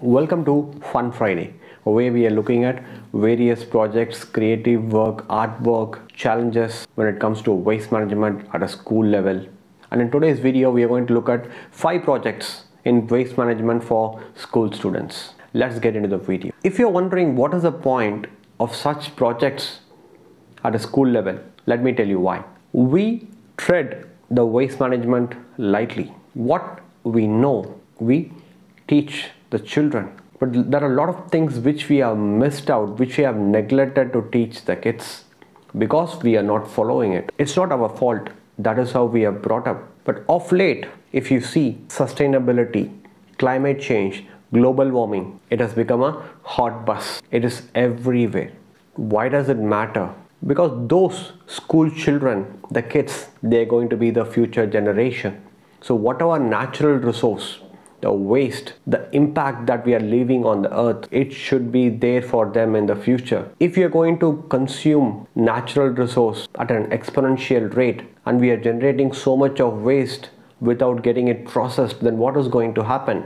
Welcome to Fun Friday, where we are looking at various projects, creative work, artwork, challenges when it comes to waste management at a school level. And in today's video, we are going to look at five projects in waste management for school students. Let's get into the video. If you're wondering what is the point of such projects at a school level, let me tell you why. We tread the waste management lightly. What we know, we teach the children. But there are a lot of things which we have missed out, which we have neglected to teach the kids because we are not following it. It's not our fault. That is how we are brought up. But of late, if you see sustainability, climate change, global warming, it has become a hot bus. It is everywhere. Why does it matter? Because those school children, the kids, they're going to be the future generation. So, whatever natural resource, the waste, the impact that we are leaving on the earth, it should be there for them in the future. If you're going to consume natural resource at an exponential rate and we are generating so much of waste without getting it processed, then what is going to happen?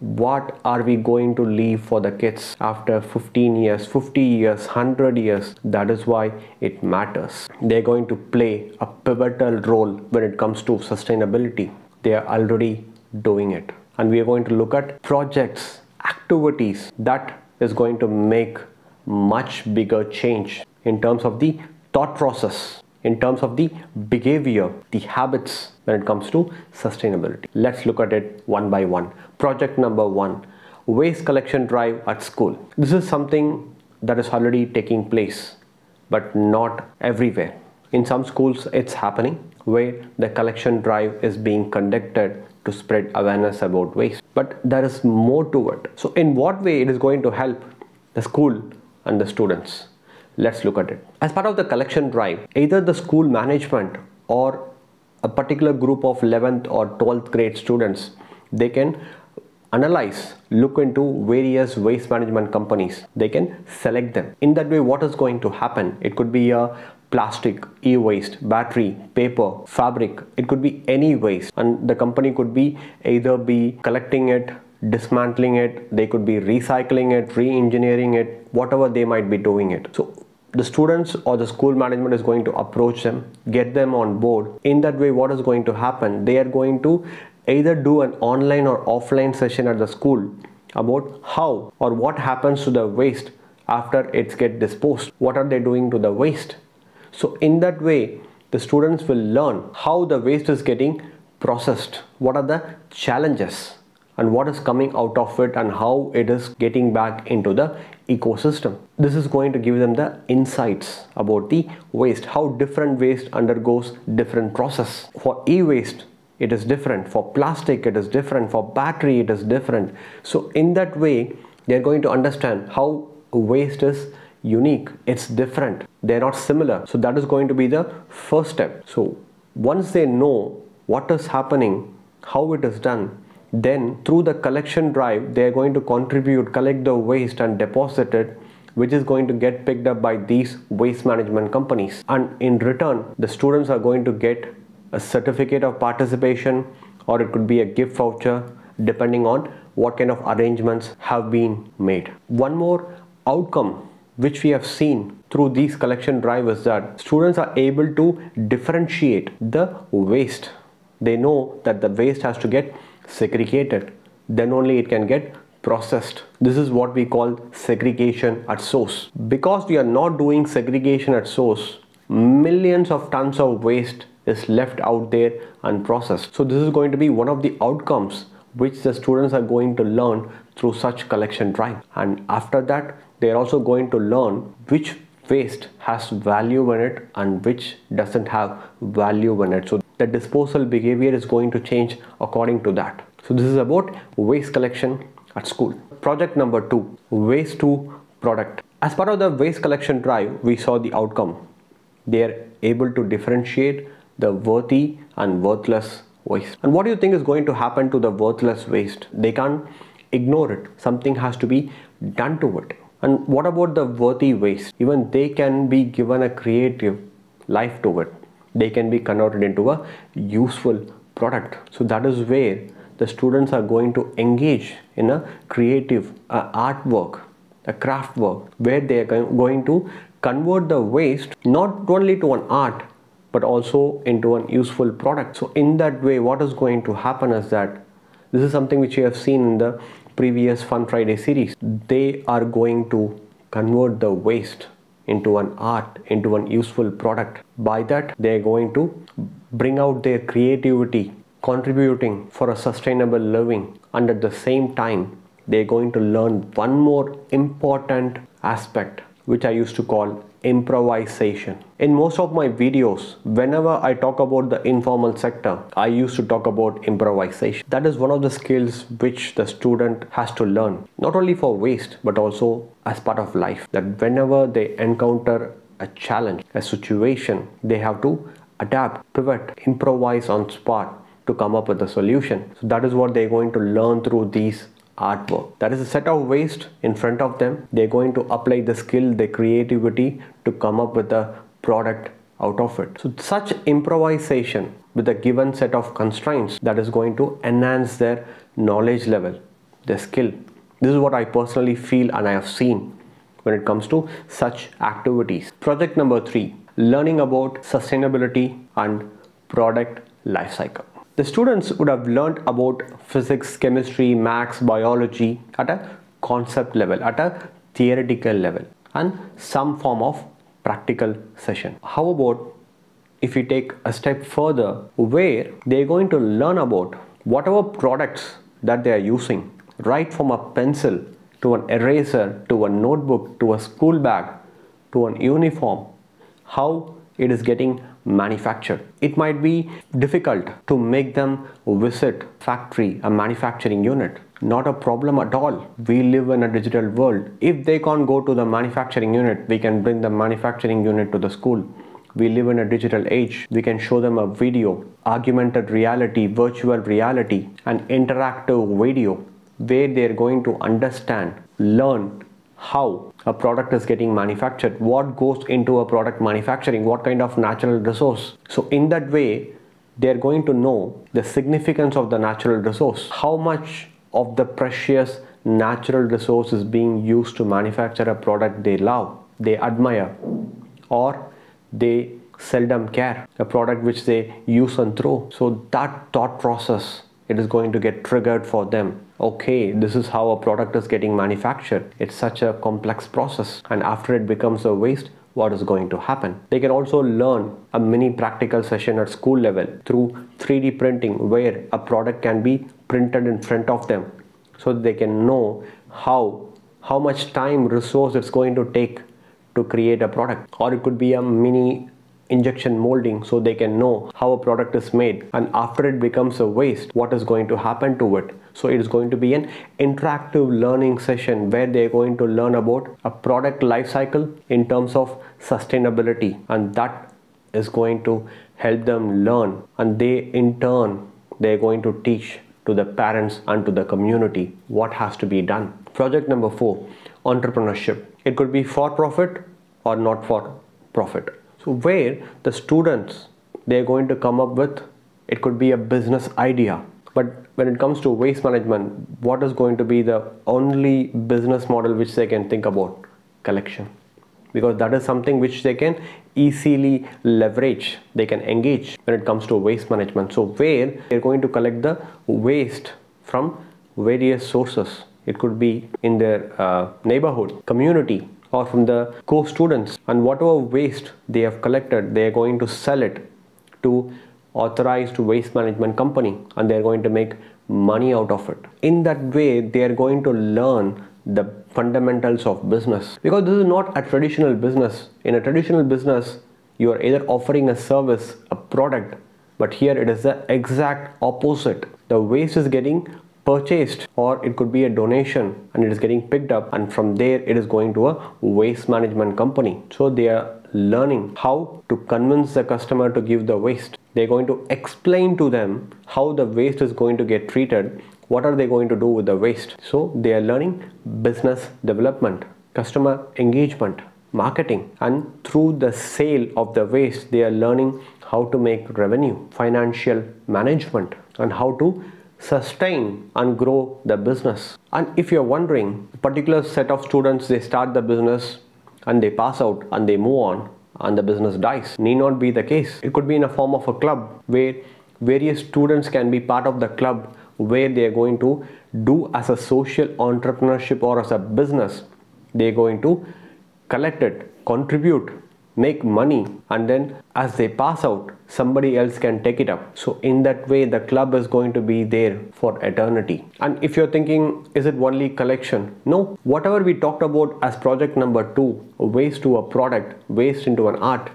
What are we going to leave for the kids after 15 years, 50 years, 100 years? That is why it matters. They're going to play a pivotal role when it comes to sustainability. They are already doing it and we are going to look at projects, activities that is going to make much bigger change in terms of the thought process, in terms of the behavior, the habits when it comes to sustainability. Let's look at it one by one. Project number one waste collection drive at school. This is something that is already taking place, but not everywhere. In some schools, it's happening where the collection drive is being conducted to spread awareness about waste. But there is more to it. So, in what way it is going to help the school and the students? Let's look at it. As part of the collection drive, either the school management or a particular group of 11th or 12th grade students, they can analyze, look into various waste management companies. They can select them. In that way, what is going to happen? It could be a plastic, e-waste, battery, paper, fabric. It could be any waste and the company could be either be collecting it, dismantling it, they could be recycling it, re-engineering it, whatever they might be doing it. So the students or the school management is going to approach them, get them on board. In that way, what is going to happen? They are going to either do an online or offline session at the school about how or what happens to the waste after it's get disposed. What are they doing to the waste? So in that way, the students will learn how the waste is getting processed, what are the challenges and what is coming out of it and how it is getting back into the ecosystem. This is going to give them the insights about the waste, how different waste undergoes different process. For e-waste, it is different. For plastic, it is different. For battery, it is different. So in that way, they're going to understand how waste is unique it's different. They're not similar. So that is going to be the first step. So once they know what is happening how it is done then through the collection drive they are going to contribute collect the waste and deposit it which is going to get picked up by these waste management companies. And in return the students are going to get a certificate of participation or it could be a gift voucher depending on what kind of arrangements have been made. One more outcome which we have seen through these collection drivers that students are able to differentiate the waste. They know that the waste has to get segregated, then only it can get processed. This is what we call segregation at source. Because we are not doing segregation at source, millions of tons of waste is left out there unprocessed. So this is going to be one of the outcomes which the students are going to learn through such collection drive. And after that, they are also going to learn which waste has value in it and which doesn't have value in it. So the disposal behavior is going to change according to that. So this is about waste collection at school. Project number two, waste to product. As part of the waste collection drive, we saw the outcome. They are able to differentiate the worthy and worthless waste. And what do you think is going to happen to the worthless waste? They can't ignore it. Something has to be done to it. And what about the worthy waste? Even they can be given a creative life to it. They can be converted into a useful product. So that is where the students are going to engage in a creative uh, artwork, a craft work, where they are going to convert the waste not only to an art but also into an useful product. So in that way, what is going to happen is that this is something which you have seen in the previous Fun Friday series. They are going to convert the waste into an art, into an useful product. By that, they are going to bring out their creativity, contributing for a sustainable living, and at the same time, they're going to learn one more important aspect, which I used to call improvisation. In most of my videos, whenever I talk about the informal sector, I used to talk about improvisation. That is one of the skills which the student has to learn, not only for waste, but also as part of life. That whenever they encounter a challenge, a situation, they have to adapt, pivot, improvise on spot to come up with a solution. So that is what they're going to learn through these artwork. That is a set of waste in front of them. They're going to apply the skill, the creativity to come up with a product out of it. So such improvisation with a given set of constraints that is going to enhance their knowledge level, their skill. This is what I personally feel and I have seen when it comes to such activities. Project number three, learning about sustainability and product lifecycle. The students would have learned about physics, chemistry, maths, biology at a concept level, at a theoretical level, and some form of practical session. How about if we take a step further where they're going to learn about whatever products that they are using, right from a pencil to an eraser to a notebook to a school bag to an uniform, how it is getting manufactured. It might be difficult to make them visit factory, a manufacturing unit. Not a problem at all. We live in a digital world. If they can't go to the manufacturing unit, we can bring the manufacturing unit to the school. We live in a digital age. We can show them a video, augmented reality, virtual reality, an interactive video where they're going to understand, learn, how a product is getting manufactured, what goes into a product manufacturing, what kind of natural resource. So in that way, they're going to know the significance of the natural resource, how much of the precious natural resource is being used to manufacture a product they love, they admire, or they seldom care, a product which they use and throw. So that thought process, it is going to get triggered for them okay, this is how a product is getting manufactured. It's such a complex process. And after it becomes a waste, what is going to happen. They can also learn a mini practical session at school level through 3D printing where a product can be printed in front of them so they can know how how much time resource it's going to take to create a product or it could be a mini injection molding so they can know how a product is made. And after it becomes a waste what is going to happen to it? So it is going to be an interactive learning session where they're going to learn about a product life cycle in terms of sustainability. And that is going to help them learn. And they in turn they're going to teach to the parents and to the community what has to be done. Project number 4 entrepreneurship. It could be for profit or not for profit so where the students they're going to come up with it could be a business idea. But when it comes to waste management, what is going to be the only business model which they can think about? Collection. Because that is something which they can easily leverage, they can engage when it comes to waste management. So where they're going to collect the waste from various sources. It could be in their uh, neighborhood, community, or from the co-students and whatever waste they have collected they are going to sell it to authorized waste management company and they are going to make money out of it. In that way they are going to learn the fundamentals of business. Because this is not a traditional business. In a traditional business you are either offering a service a product but here it is the exact opposite. The waste is getting purchased or it could be a donation and it is getting picked up and from there it is going to a waste management company. So they are learning how to convince the customer to give the waste. They're going to explain to them how the waste is going to get treated what are they going to do with the waste. So they are learning business development customer engagement marketing and through the sale of the waste they are learning how to make revenue financial management and how to sustain and grow the business. And if you're wondering, a particular set of students they start the business and they pass out and they move on and the business dies. Need not be the case. It could be in a form of a club where various students can be part of the club where they are going to do as a social entrepreneurship or as a business. They are going to collect it, contribute make money and then as they pass out somebody else can take it up. So in that way the club is going to be there for eternity. And if you're thinking is it only collection? No. Whatever we talked about as project number 2 waste to a product waste into an art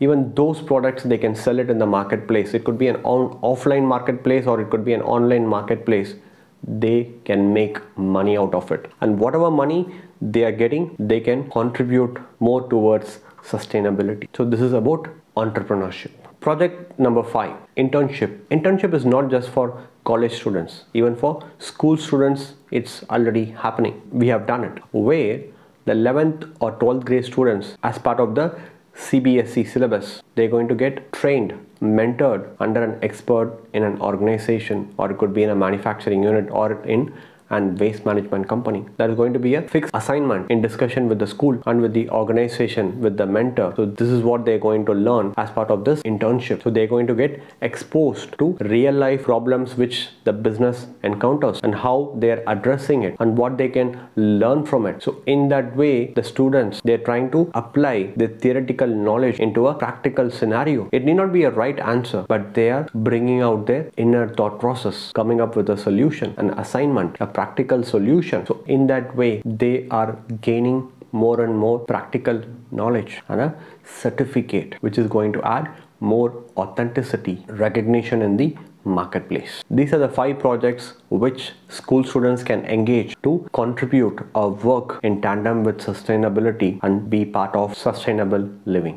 even those products they can sell it in the marketplace. It could be an on, offline marketplace or it could be an online marketplace. They can make money out of it. And whatever money they are getting they can contribute more towards sustainability. So this is about entrepreneurship. Project number five, internship. Internship is not just for college students, even for school students, it's already happening. We have done it where the 11th or 12th grade students as part of the CBSE syllabus, they're going to get trained, mentored under an expert in an organization or it could be in a manufacturing unit or in and waste management company. That is going to be a fixed assignment in discussion with the school and with the organization, with the mentor. So this is what they're going to learn as part of this internship. So they're going to get exposed to real life problems which the business encounters and how they're addressing it and what they can learn from it. So in that way, the students, they're trying to apply the theoretical knowledge into a practical scenario. It need not be a right answer, but they are bringing out their inner thought process, coming up with a solution, an assignment, a practical solution. So in that way, they are gaining more and more practical knowledge and a certificate which is going to add more authenticity, recognition in the marketplace. These are the five projects which school students can engage to contribute or work in tandem with sustainability and be part of sustainable living.